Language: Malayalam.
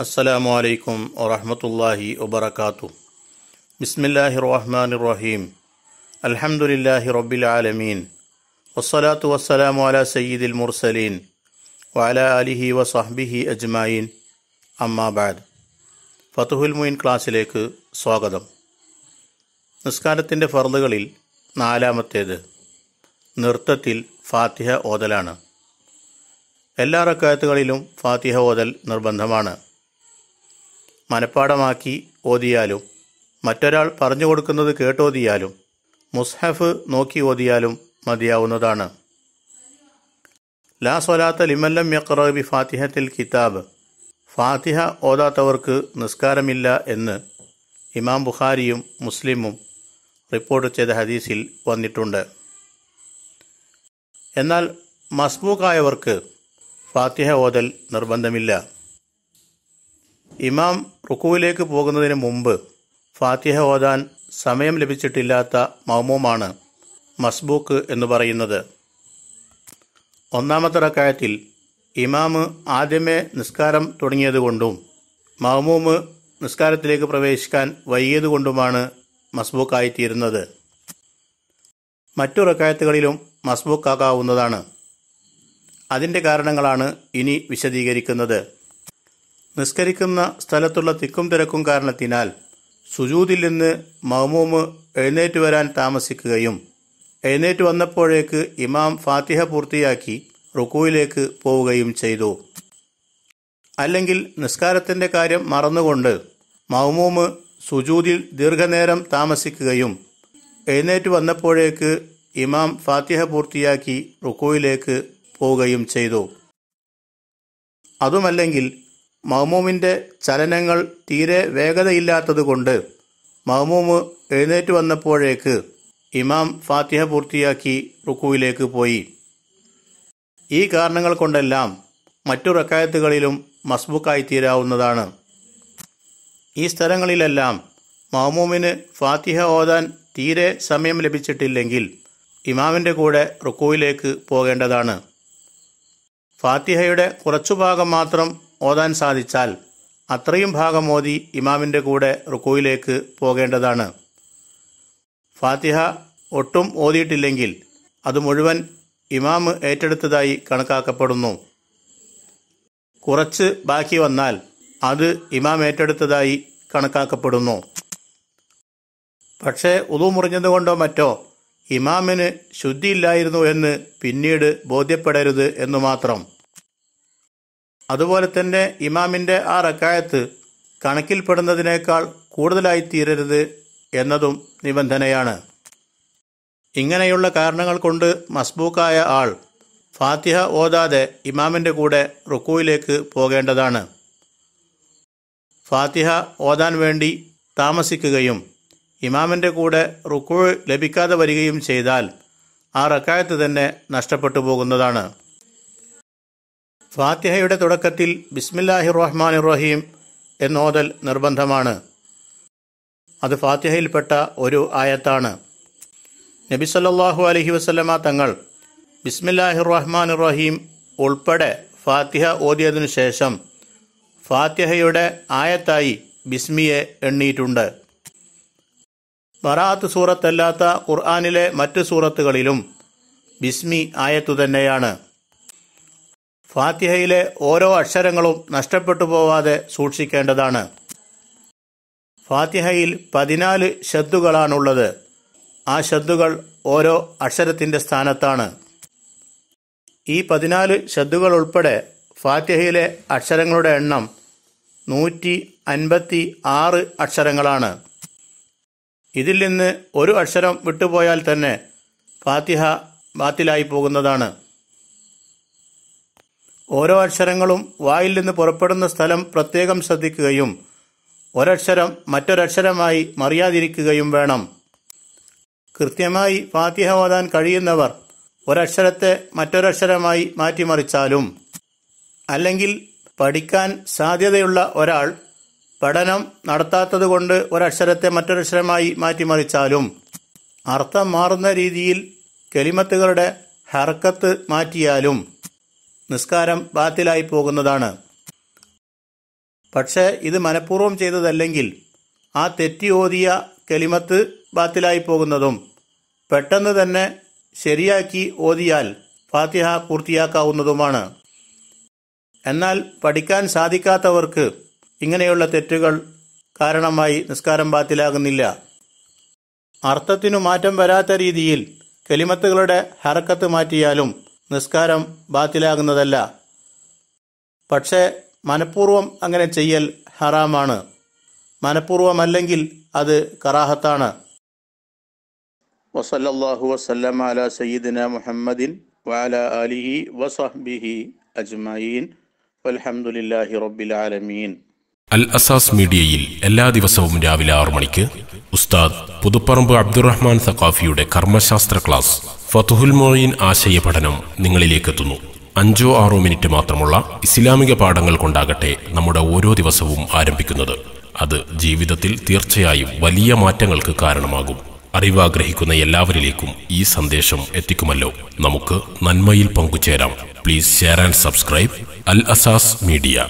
അസ്സലാമു അലൈക്കും വറഹമത്തല്ലാഹി വബർക്കാത്തു ബിസ്മില്ലാഹി റഹ്മാൻ റഹീം. അൽഹംദുലില്ലാഹി റബ്ബിൽ ആലമീൻ. വസ്സലാത്തു വസ്സലാമു അല സയ്യിദിൽ മുർസലീൻ. വഅല അലിഹി വസഹ്ബിഹി അജ്മായിൻ. അമ്മാബാദ് ഫതുഹുൽ മുയിൻ ക്ലാസ്സിലേക്ക് സ്വാഗതം. നിസ്കാരത്തിന്റെ ഫർദുകളിൽ നാലാമത്തേത് നൃത്തത്തിൽ ഫാത്തിഹ ഓതലാണ്. എല്ലാ റക്കായത്തുകളിലും ഫാത്തിഹ ഓതൽ നിർബന്ധമാണ്. മനഃപ്പാടമാക്കി ഓതിയാലും മറ്റൊരാൾ പറഞ്ഞു കൊടുക്കുന്നത് കേട്ടോതിയാലും മുസ്ഹഫ് നോക്കി ഓതിയാലും മതിയാവുന്നതാണ്. ലാ സൊലാത്ത ലിമല്ലം യക്രബി ഫാത്തിഹത്തിൽ കിതാബ്. ഫാത്തിഹ ഓതാത്തവർക്ക് നിസ്കാരമില്ല എന്ന് ഇമാം ബുഖാരിയും മുസ്ലിമും റിപ്പോർട്ട് ചെയ്ത ഹദീസിൽ വന്നിട്ടുണ്ട്. എന്നാൽ മസ്ബൂക്കായവർക്ക് ഫാത്തിഹ ഓതൽ നിർബന്ധമില്ല. ഇമാം റുക്കുവിലേക്ക് പോകുന്നതിന് മുമ്പ് ഫാത്തിഹ ഓതാൻ സമയം ലഭിച്ചിട്ടില്ലാത്ത മൗമോമാണ് മസ്ബൂക്ക് എന്ന് പറയുന്നത്. ഒന്നാമത്തെ റക്കായത്തിൽ ഇമാമ് ആദ്യമേ നിസ്കാരം തുടങ്ങിയതുകൊണ്ടും മഹമൂമ് നിസ്കാരത്തിലേക്ക് പ്രവേശിക്കാൻ വൈകിയതുകൊണ്ടുമാണ് മസ്ബൂക്കായിത്തീരുന്നത്. മറ്റു റക്കായത്തുകളിലും മസ്ബൂക്കാക്കാവുന്നതാണ്. അതിന്റെ കാരണങ്ങളാണ് ഇനി വിശദീകരിക്കുന്നത്. നിസ്കരിക്കുന്ന സ്ഥലത്തുള്ള തിക്കും തിരക്കും കാരണത്തിനാൽ സുജൂതിൽ നിന്ന് മഹ്മൂമ് എഴുന്നേറ്റ് വരാൻ താമസിക്കുകയും എഴുന്നേറ്റ് വന്നപ്പോഴേക്ക് ഇമാം ഫാത്തിഹ പൂർത്തിയാക്കി റുക്കുവിലേക്ക് പോവുകയും ചെയ്തു. അല്ലെങ്കിൽ നിസ്കാരത്തിന്റെ കാര്യം മറന്നുകൊണ്ട് മഹ്മൂമ് സുജൂതിൽ ദീർഘനേരം താമസിക്കുകയും എഴുന്നേറ്റ് വന്നപ്പോഴേക്ക് ഇമാം ഫാത്തിഹ പൂർത്തിയാക്കി റുക്കുവിലേക്ക് പോവുകയും ചെയ്തു. അതുമല്ലെങ്കിൽ മഹ്മൂമിന്റെ ചലനങ്ങൾ തീരെ വേഗതയില്ലാത്തതുകൊണ്ട് മഹ്മൂമ് എഴുന്നേറ്റ് വന്നപ്പോഴേക്ക് ഇമാം ഫാത്തിഹ പൂർത്തിയാക്കി റുക്കുവിലേക്ക് പോയി. ഈ കാരണങ്ങൾ കൊണ്ടെല്ലാം മറ്റു റക്കായത്തുകളിലും മസ്ബുക്കായി തീരാവുന്നതാണ്. ഈ സ്ഥലങ്ങളിലെല്ലാം മഹ്മൂമിന് ഫാത്തിഹ ഓതാൻ തീരെ സമയം ലഭിച്ചിട്ടില്ലെങ്കിൽ ഇമാമിന്റെ കൂടെ റുക്കുവിലേക്ക് പോകേണ്ടതാണ്. ഫാത്തിഹയുടെ കുറച്ചു ഭാഗം മാത്രം ഓതാൻ സാധിച്ചാൽ അത്രയും ഭാഗം ഓതി ഇമാമിന്റെ കൂടെ റുക്കുവിലേക്ക് പോകേണ്ടതാണ്. ഫാത്തിഹ ഒട്ടും ഓതിയിട്ടില്ലെങ്കിൽ അത് മുഴുവൻ ഇമാമ് ഏറ്റെടുത്തതായി കണക്കാക്കപ്പെടുന്നു. കുറച്ച് ബാക്കി വന്നാൽ അത് ഇമാം ഏറ്റെടുത്തതായി കണക്കാക്കപ്പെടുന്നു. പക്ഷേ ഉതു മുറിഞ്ഞതുകൊണ്ടോ മറ്റോ ഇമാമിന് ശുദ്ധിയില്ലായിരുന്നു എന്ന് പിന്നീട് ബോധ്യപ്പെടരുത് എന്നു മാത്രം. അതുപോലെ തന്നെ ഇമാമിന്റെ ആ റക്കായത്ത് കണക്കിൽപ്പെടുന്നതിനേക്കാൾ കൂടുതലായി തീരരുത് എന്നതും നിബന്ധനയാണ്. ഇങ്ങനെയുള്ള കാരണങ്ങൾ കൊണ്ട് മസ്ബൂക്കായ ആൾ ഫാത്തിഹ ഓതാതെ ഇമാമിന്റെ കൂടെ റുക്കുവിലേക്ക് പോകേണ്ടതാണ്. ഫാത്തിഹ ഓതാൻ വേണ്ടി താമസിക്കുകയും ഇമാമിന്റെ കൂടെ റുക്കു ലഭിക്കാതെ വരികയും ചെയ്താൽ ആ റക്കായത്ത് തന്നെ നഷ്ടപ്പെട്ടു പോകുന്നതാണ്. ഫാത്തിഹയുടെ തുടക്കത്തിൽ ബിസ്മില്ലാഹി റഹ്മാൻ റഹീം എന്നോതൽ നിർബന്ധമാണ്. അത് ഫാത്തിഹയിൽപ്പെട്ട ഒരു ആയത്താണ്. നബി സല്ലാഹു അലഹി വസ്ലമ തങ്ങൾ ബിസ്മില്ലാഹി റഹ്മാൻ റഹീം ഉൾപ്പെടെ ഫാത്തിഹ ഓതിയതിനു ശേഷം ഫാത്തിഹയുടെ ആയത്തായി ബിസ്മിയെ എണ്ണിയിട്ടുണ്ട് ബറാത്ത് സൂറത്തല്ലാത്ത ഖുർആാനിലെ മറ്റ് സൂറത്തുകളിലും ബിസ്മി ആയത്തു തന്നെയാണ്. ഫാത്തിഹയിലെ ഓരോ അക്ഷരങ്ങളും നഷ്ടപ്പെട്ടു പോവാതെ സൂക്ഷിക്കേണ്ടതാണ്. ഫാത്തിഹയിൽ പതിനാല് ഷദ്ദുകളാണുള്ളത് ആ ഷദ്ദുകൾ ഓരോ അക്ഷരത്തിന്റെ സ്ഥാനത്താണ്. ഈ പതിനാല് ഷദ്ദുകൾ ഉൾപ്പെടെ ഫാത്തിഹയിലെ അക്ഷരങ്ങളുടെ എണ്ണം നൂറ്റി അൻപത്തി ആറ് അക്ഷരങ്ങളാണ്. ഇതിൽ നിന്ന് ഒരു അക്ഷരം വിട്ടുപോയാൽ തന്നെ ഫാത്തിഹ ബാത്തിലായി പോകുന്നതാണ്. ഓരോ അക്ഷരങ്ങളും വായിൽ നിന്ന് പുറപ്പെടുന്ന സ്ഥലം പ്രത്യേകം ശ്രദ്ധിക്കുകയും ഒരക്ഷരം മറ്റൊരക്ഷരമായി മറിയാതിരിക്കുകയും വേണം. കൃത്യമായി ഫാത്തിഹ ഓതാൻ കഴിയുന്നവർ ഒരക്ഷരത്തെ മറ്റൊരക്ഷരമായി മാറ്റിമറിച്ചാലും. അല്ലെങ്കിൽ പഠിക്കാൻ സാധ്യതയുള്ള ഒരാൾ പഠനം നടത്താത്തതുകൊണ്ട് ഒരക്ഷരത്തെ മറ്റൊരക്ഷരമായി മാറ്റിമറിച്ചാലും. അർത്ഥം മാറുന്ന രീതിയിൽ കെലിമത്തുകളുടെ ഹർക്കത്ത് മാറ്റിയാലും. നിസ്കാരം ബാത്തിലായി പോകുന്നതാണ്. പക്ഷേ ഇത് മനഃപൂർവം ചെയ്തതല്ലെങ്കിൽ ആ തെറ്റി ഓതിയ കെളിമത്ത് ബാത്തിലായി പോകുന്നതും പെട്ടെന്ന് തന്നെ ശരിയാക്കി ഓതിയാൽ ഫാത്തിഹ പൂർത്തിയാക്കാവുന്നതുമാണ്. എന്നാൽ പഠിക്കാൻ സാധിക്കാത്തവർക്ക് ഇങ്ങനെയുള്ള തെറ്റുകൾ കാരണമായി നിസ്കാരം ബാത്തിലാകുന്നില്ല. അർത്ഥത്തിനു മാറ്റം വരാത്ത രീതിയിൽ കെളിമത്തുകളുടെ ഹറക്കത്ത് മാറ്റിയാലും നിസ്കാരം ബാത്തിലാകുന്നതല്ല. പക്ഷേ മനഃപൂർവം അങ്ങനെ ചെയ്യൽ ഹറാമാണ്. മനഃപൂർവമല്ലെങ്കിൽ അത് കറാഹത്താണ്. വസല്ലല്ലാഹു വസല്ലം അല സയ്യിദിന മുഹമ്മദിൻ വഅല ആലിഹി വസഹ്ബിഹി അജ്മഈൻ. വൽഹംദുലില്ലാഹി റബ്ബിൽ ആലമീൻ. അൽ അസാസ് മീഡിയയിൽ എല്ലാ ദിവസവും രാവിലെ ആറു മണിക്ക് ഉസ്താദ് പുതുപ്പറമ്പ് അബ്ദുറഹ്മാൻ സഖാഫിയുടെ കർമ്മശാസ്ത്ര ക്ലാസ് ഫതുഹുൽ മൊയ്ൻ ആശയ പഠനം നിങ്ങളിലേക്കെത്തുന്നു. അഞ്ചോ ആറോ മിനിറ്റ് മാത്രമുള്ള ഇസ്ലാമിക പാഠങ്ങൾ കൊണ്ടാകട്ടെ നമ്മുടെ ഓരോ ദിവസവും ആരംഭിക്കുന്നത്. അത് ജീവിതത്തിൽ തീർച്ചയായും വലിയ മാറ്റങ്ങൾക്ക് കാരണമാകും. അറിവാഗ്രഹിക്കുന്ന എല്ലാവരിലേക്കും ഈ സന്ദേശം എത്തിക്കുമല്ലോ. നമുക്ക് നന്മയിൽ പങ്കുചേരാം. Please share and subscribe Al Asas media